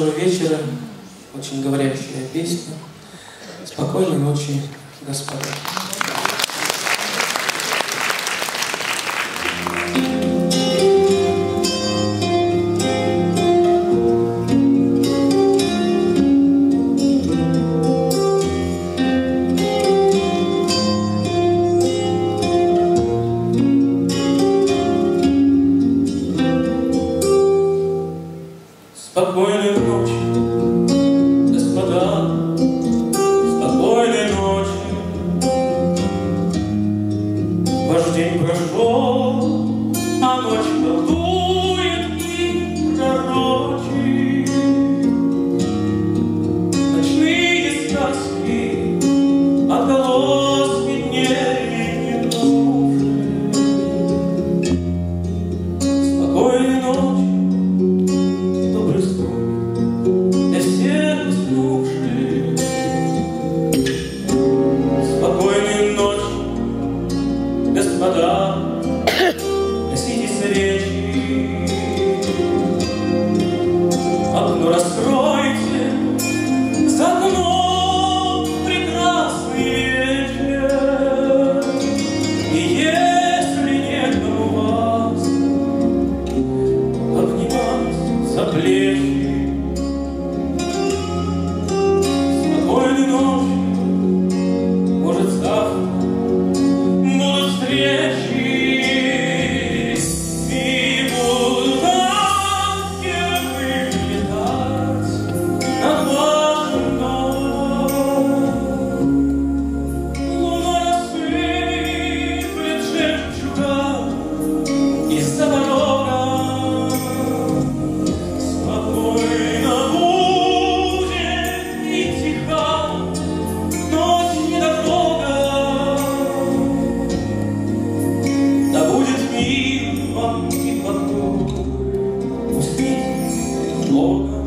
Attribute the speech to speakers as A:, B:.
A: нашего вечера очень говорящая песня. Спокойной ночи, господа. Спокойной 我。